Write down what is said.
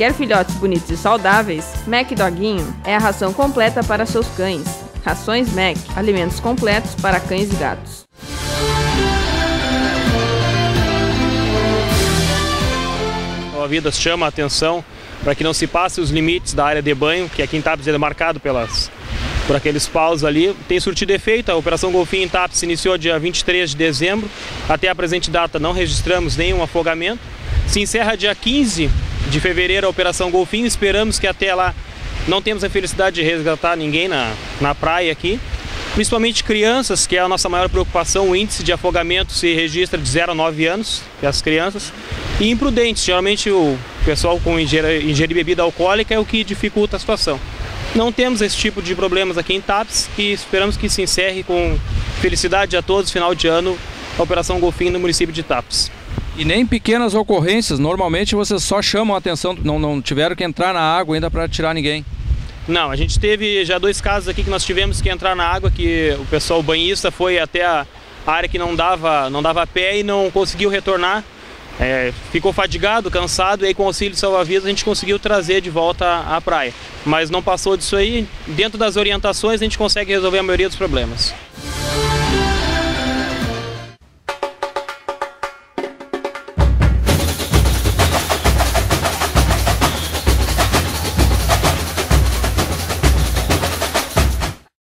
Quer filhotes bonitos e saudáveis? Mac Doguinho é a ração completa para seus cães. Rações Mac, alimentos completos para cães e gatos. A vida chama a atenção para que não se passe os limites da área de banho, que aqui em Tapes é marcado pelas, por aqueles paus ali. Tem surtido efeito, a Operação Golfinho em Tapes iniciou dia 23 de dezembro. Até a presente data não registramos nenhum afogamento. Se encerra dia 15 de fevereiro a Operação Golfinho. Esperamos que até lá não temos a felicidade de resgatar ninguém na, na praia aqui. Principalmente crianças, que é a nossa maior preocupação. O índice de afogamento se registra de 0 a 9 anos, que as crianças. E imprudentes, geralmente o pessoal com ingerir, ingerir bebida alcoólica é o que dificulta a situação. Não temos esse tipo de problemas aqui em TAPS e esperamos que se encerre com felicidade a todos, final de ano, a Operação Golfinho no município de TAPS. E nem pequenas ocorrências, normalmente vocês só chamam a atenção, não, não tiveram que entrar na água ainda para tirar ninguém. Não, a gente teve já dois casos aqui que nós tivemos que entrar na água, que o pessoal o banhista foi até a área que não dava, não dava pé e não conseguiu retornar. É, ficou fadigado, cansado, e aí com o auxílio de salva-vidas a gente conseguiu trazer de volta à praia. Mas não passou disso aí, dentro das orientações a gente consegue resolver a maioria dos problemas.